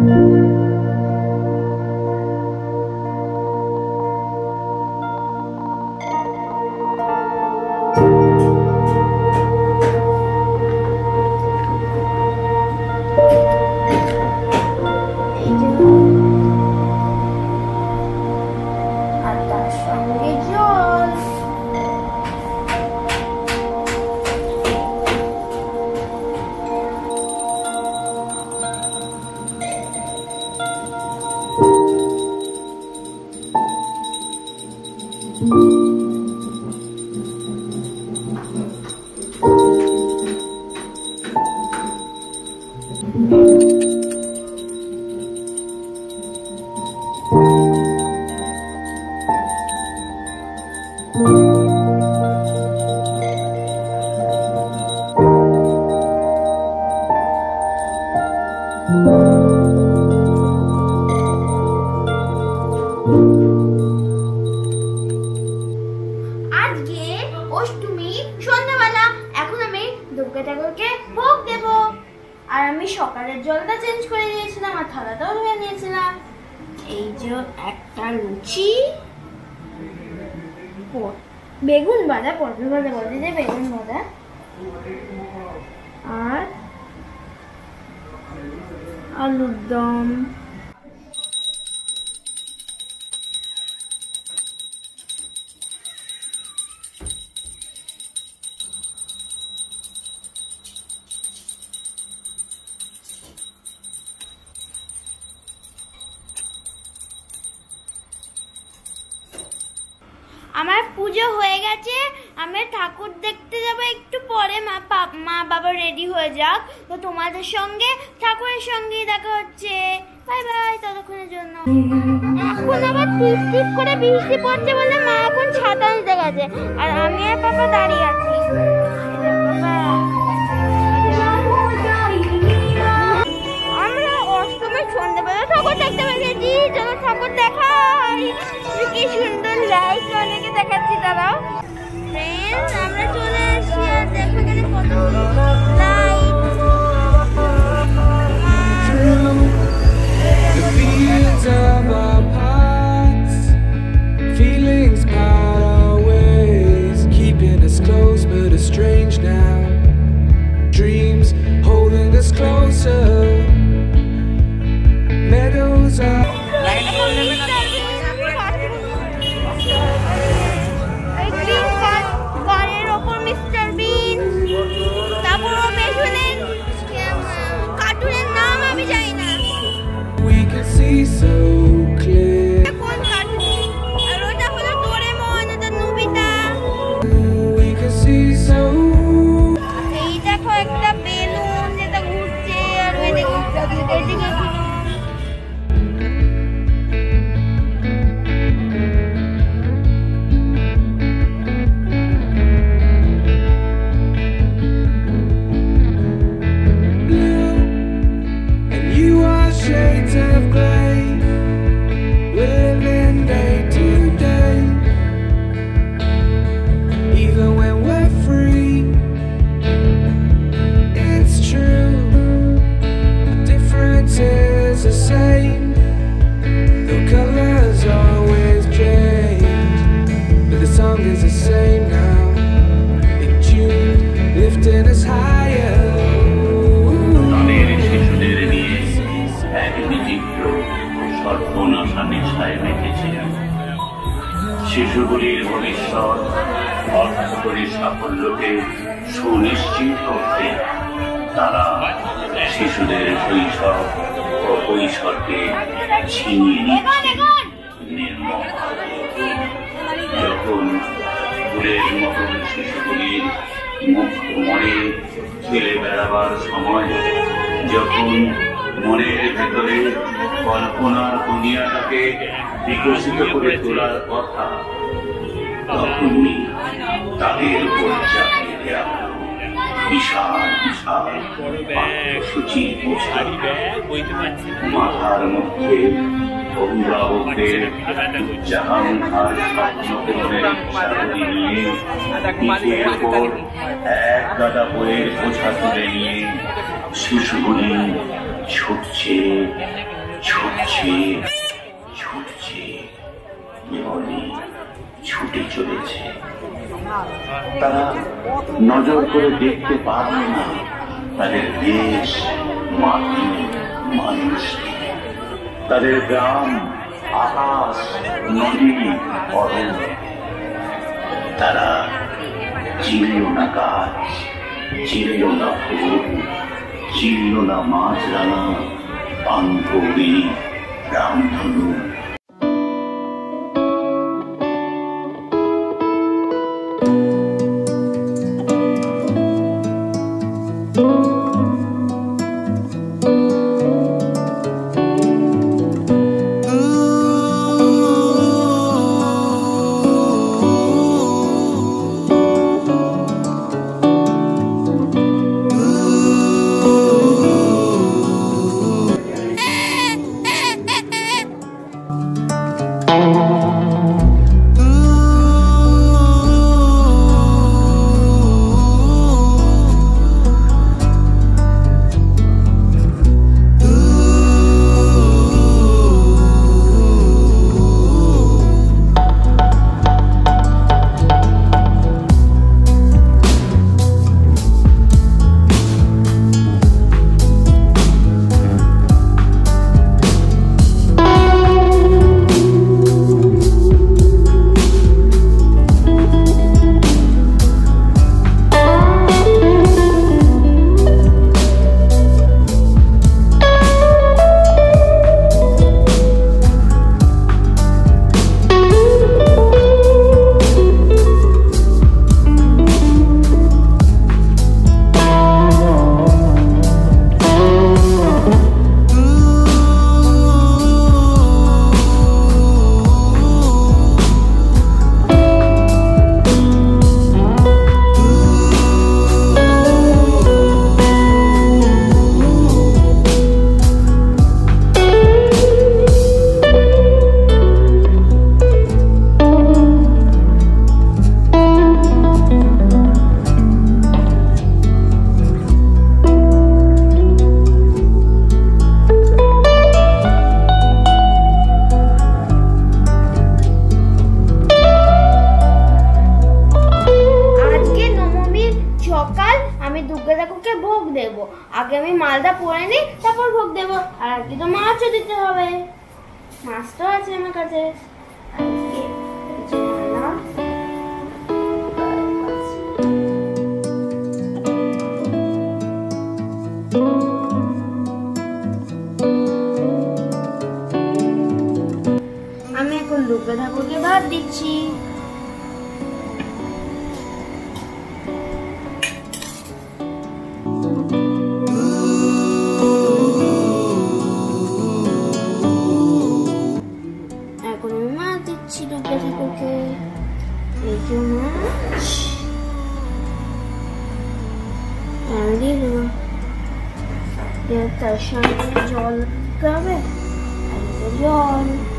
এই আর আমি সকালের জলটা চেঞ্জ করে দিয়েছিলাম আর থালাটাও ধুয়ে নিয়েছিলাম। এই যে একটা লুচি। বেগুন ভাজা, পটল ভাজা বলতে যে বেগুন ভাজা। আর আলুর দম। আমার পুজো হয়ে গেছে আমি ঠাকুর দেখতে যাব একটু পরে, মা মা বাবা রেডি হয়ে যাক। তো তোমাদের সঙ্গে ঠাকুরের সঙ্গেই দেখা হচ্ছে। বাই বাই ততক্ষণের জন্য। এখন আবার টিপ টিপ করে বৃষ্টি পড়ছে বলে মা এখন ছাতা নিতে গেছে। আর আমি আর পাপা দাঁড়িয়ে আছি। পেয়েছি ঠাকুর দেখাই। কি সুন্দর লাইট অনেকে দেখাচ্ছি তারাও ফ্রেন্ডস আমরা চলে আসি আর দেখো এখানে কত কৈশোরকে ছিনিয়ে নিচ্ছে যখন ফুলের মতন শিশুগুলির মুক্ত মনে খেলে বেড়াবার সময় যখন মনের ভেতরে কল্পনার দুনিয়াটাকে বিকশিত করে তোলার কথা তখনই তাদের উপর চাপিয়ে দেওয়া হলো বিশাল বিশাল। পাঠ্যসূচি ভারী ব্যাগ বইতে পারছি না। মাথার মধ্যে অভিভাবকের জাহাঙ্গার স্বপ্নপূরণের ইচ্ছাগুলি নিয়ে পিঠের উপর এক গাদা বইয়ের বোঝা তুলে নিয়ে শিশুগুলি ছুটছে ছুটছে ছুটে চলেছে। তারা নজর করে দেখতে পারবে না তাদের দেশ, মাটি, মানুষ। তাদের গ্রাম, আকাশ, নদী অরণ্য তারা চিনল না গাছ চিনল না ফুল চিনল না মাছ মাছরাঙা পানকৌড়ি রামধনু। আর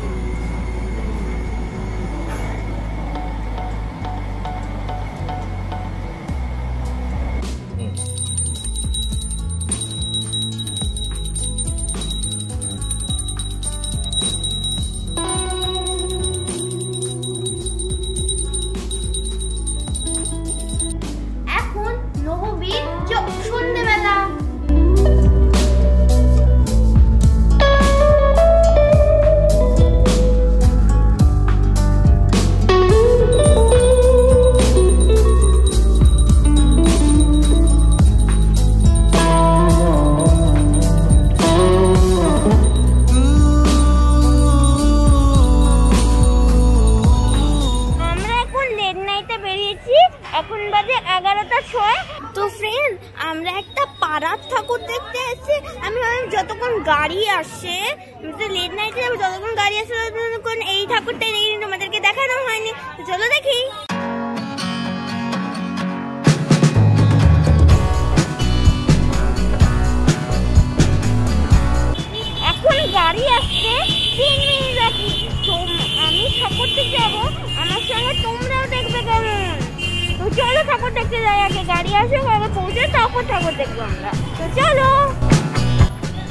চলো ঠাকুর দেখতে যাই আগে, গাড়ি আসুক, আগে পৌঁছে তারপর ঠাকুর দেখব আমরা। তো চলো।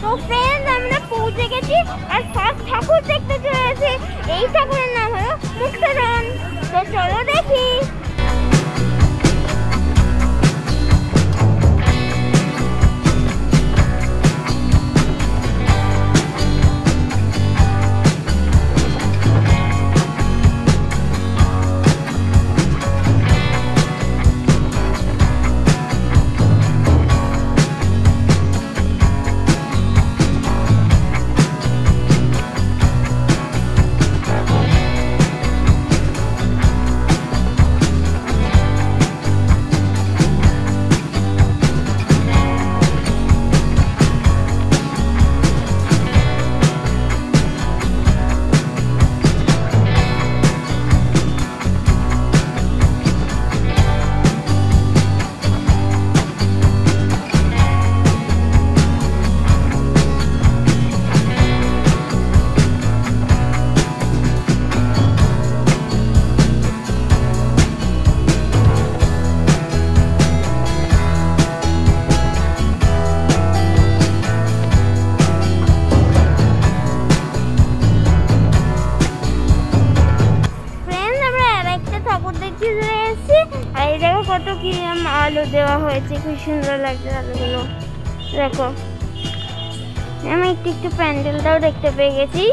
তো ফ্রেন্ড আমরা পৌঁছে গেছি আর ফার্স্ট ঠাকুর দেখতে চলেছি এই ঠাকুরের নাম হলো মুক্তারণ তো চলো দেখি। হয়েছে খুব সুন্দর লাগছে আলোগুলো দেখো আমি একটু একটু প্যান্ডেলটাও দেখতে পেয়ে গেছি।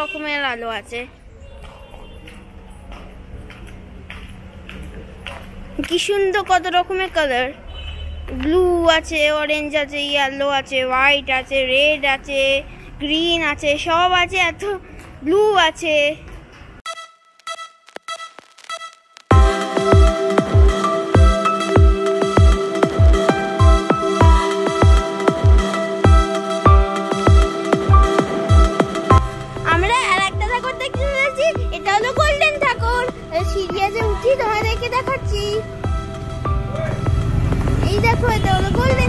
রকমের আলো আছে। কি সুন্দর, কত রকমের কালার ব্লু আছে অরেঞ্জ আছে ইয়েলো আছে হোয়াইট আছে রেড আছে গ্রিন আছে, সব আছে, এত ব্লু আছে। 我的玻璃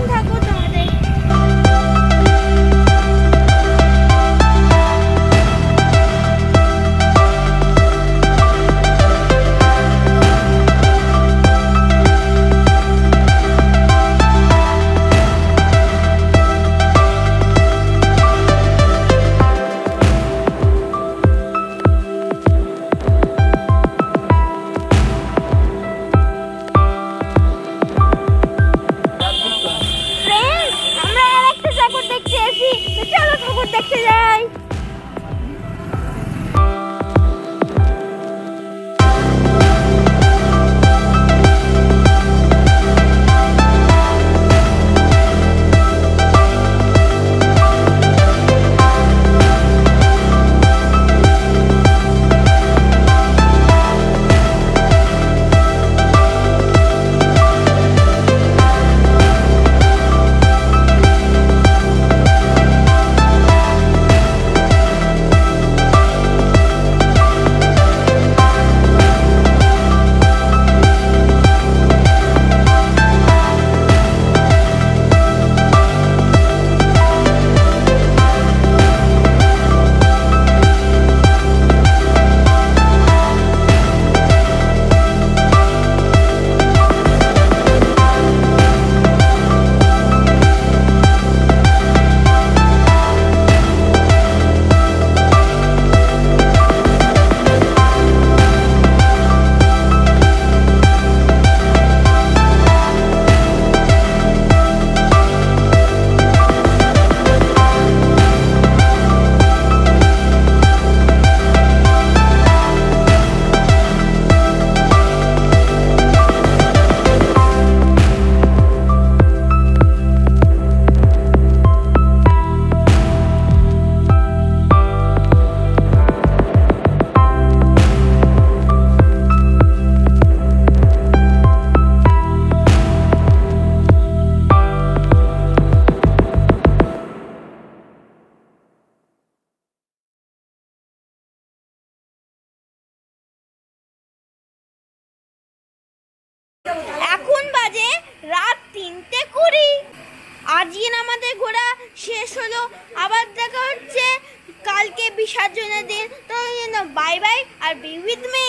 এখন বাজে রাত তিনটে কুড়ি। আজকে আমাদের ঘোরা শেষ হলো। আবার দেখা হচ্ছে। কালকে বিসর্জনের দিন। তো বাই বাই আর বি উইথ মি